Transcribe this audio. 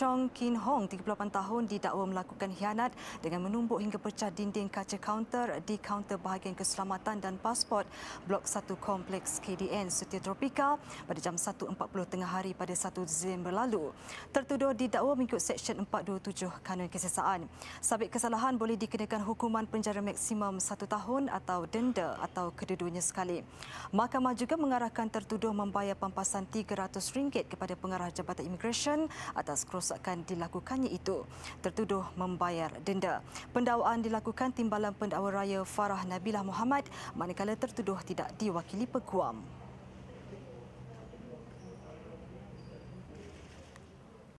Chong Kin Hong, 38 tahun, didakwa melakukan hianat dengan menumbuk hingga pecah dinding kaca kaunter di kaunter bahagian keselamatan dan pasport Blok 1 Kompleks KDN Sutia Tropika pada jam 1.40 tengah hari pada 1 Disember lalu. Tertuduh didakwa mengikut Seksyen 427 Kanun Kesesaan. Sabit kesalahan boleh dikenakan hukuman penjara maksimum satu tahun atau denda atau kedua-duanya sekali. Mahkamah juga mengarahkan tertuduh membayar pampasan RM300 kepada pengarah Jabatan Immigration atas kerosakan dilakukannya itu. Tertuduh membayar denda. Pendakwaan dilakukan Timbalan Pendakwa Raya Farah Nabilah Muhammad manakala tertuduh tidak diwakili peguam.